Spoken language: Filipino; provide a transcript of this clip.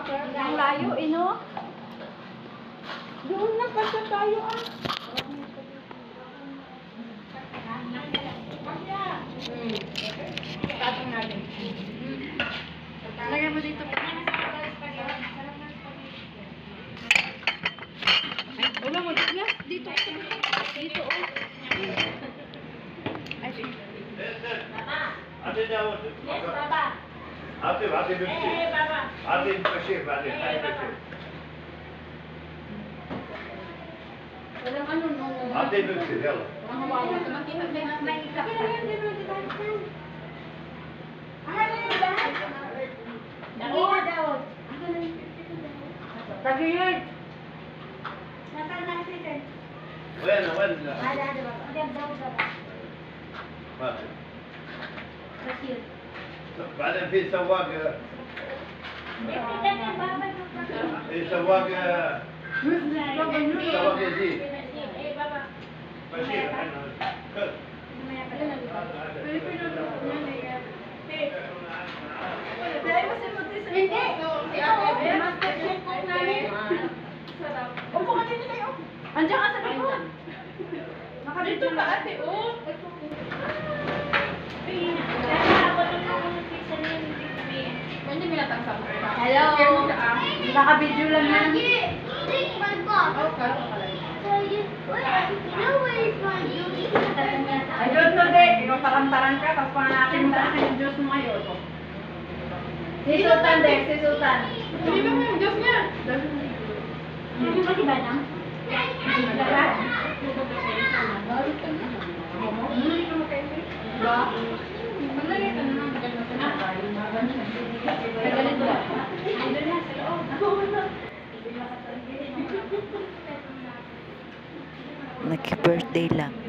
Ang layo, eh, ino. Doon na kasi tayo ah. Lagyan mo dito pa. Wala mo dito. Dito. Dito. Oh. Ay, sige. Yes, Baba. Atin, atin Bashir. Eh, eh, baba. Atin Bashir, atin. Baba. Walang ano nung... Atin Bashir, hello. Mga bawa. Makinig na may isa. Kailangan din mo, di ba? Ano yun ba? Nakita daw. Tagiyod. Nasaan na si Ted? Well, well. Wala, di ba? Ang daw, baba. Bakit? Bashir. Bashir. بعدين في سواق Tingnan niya, Baba. في سواق سواق يزيد Eh, Baba. بشير Hindi. Ito, master chef cook namin. Upo ka dito kayo. Andiyan ka sa likod. Dito pa ate, oh. Hello. Naka-video lang yan. I don't know, Dek. Ikaw tarantaran ka, tapos pananakin mo sa akin yung Diyos mo ngayon. Si Sultan, Dek. Si Sultan. Hindi ba yung Diyos niya? Hindi ba diba nang? Nag-birthday lang.